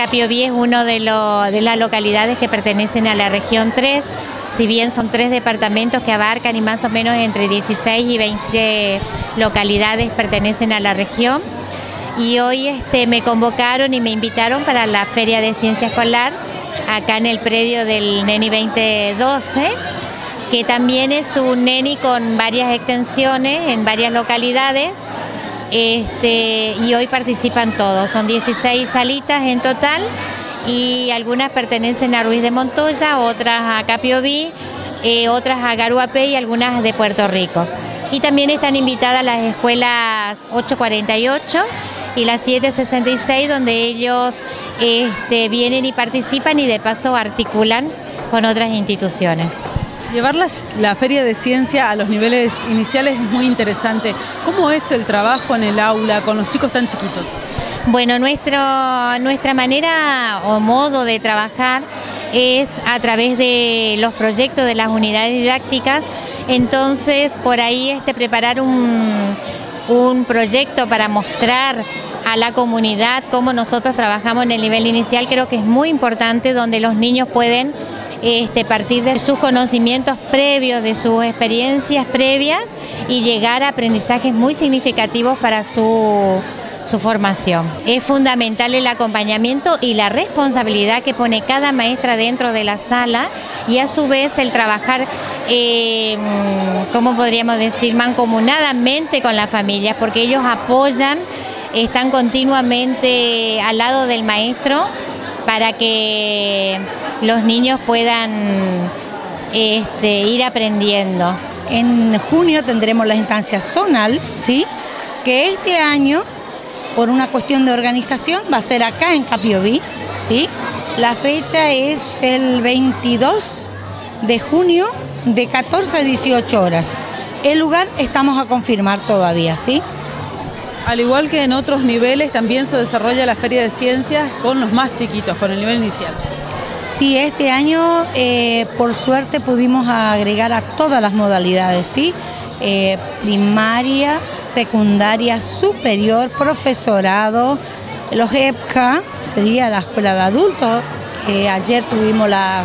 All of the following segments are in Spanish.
Capiobí es uno de, de las localidades que pertenecen a la región 3, si bien son tres departamentos que abarcan y más o menos entre 16 y 20 localidades pertenecen a la región. Y hoy este, me convocaron y me invitaron para la Feria de Ciencia Escolar, acá en el predio del NENI 2012 que también es un NENI con varias extensiones en varias localidades este, y hoy participan todos, son 16 salitas en total y algunas pertenecen a Ruiz de Montoya, otras a Capiobí, eh, otras a Garuapé y algunas de Puerto Rico. Y también están invitadas las escuelas 848 y las 766 donde ellos este, vienen y participan y de paso articulan con otras instituciones. Llevar la feria de ciencia a los niveles iniciales es muy interesante. ¿Cómo es el trabajo en el aula con los chicos tan chiquitos? Bueno, nuestra manera o modo de trabajar es a través de los proyectos de las unidades didácticas. Entonces, por ahí este, preparar un proyecto para mostrar a la comunidad cómo nosotros trabajamos en el nivel inicial creo que es muy importante donde los niños pueden este, partir de sus conocimientos previos, de sus experiencias previas y llegar a aprendizajes muy significativos para su, formación. Es fundamental el acompañamiento y la responsabilidad que pone cada maestra dentro de la sala y a su vez el trabajar, eh, ¿cómo podríamos decir?, mancomunadamente con las familias, porque ellos apoyan, están continuamente al lado del maestro para que los niños puedan este, ir aprendiendo. En junio tendremos la instancia zonal, ¿sí? que este año, por una cuestión de organización, va a ser acá en Capiobí. ¿sí? La fecha es el 22 de junio de 14 a 18 horas. El lugar estamos a confirmar todavía, ¿sí? Al igual que en otros niveles, también se desarrolla la Feria de Ciencias con los más chiquitos, con el nivel inicial. Sí, este año eh, por suerte pudimos agregar a todas las modalidades, ¿sí? Eh, primaria, secundaria, superior, profesorado, los EPCA, sería la escuela de adultos, ayer tuvimos la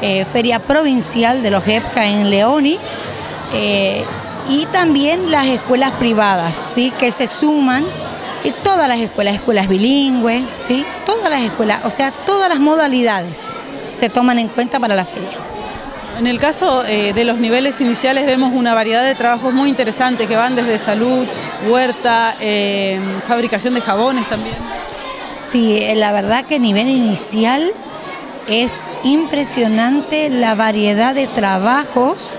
eh, feria provincial de los EPCA en Leoni, y también las escuelas privadas, ¿sí? que se suman y todas las escuelas, escuelas bilingües, ¿sí? todas las escuelas, o sea, todas las modalidades se toman en cuenta para la feria. En el caso eh, de los niveles iniciales vemos una variedad de trabajos muy interesantes que van desde salud, huerta, eh, fabricación de jabones también. Sí, eh, la verdad que a nivel inicial es impresionante la variedad de trabajos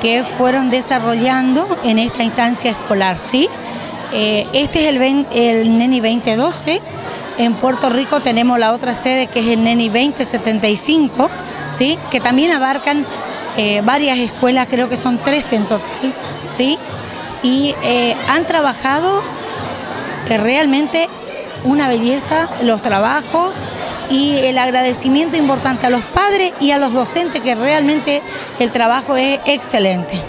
que fueron desarrollando en esta instancia escolar, ¿sí? este es el, el NENI 2012 en Puerto Rico tenemos la otra sede que es el NENI 2075, ¿sí? que también abarcan eh, varias escuelas, creo que son tres en total, ¿sí? y eh, han trabajado eh, realmente una belleza los trabajos y el agradecimiento importante a los padres y a los docentes que realmente el trabajo es excelente.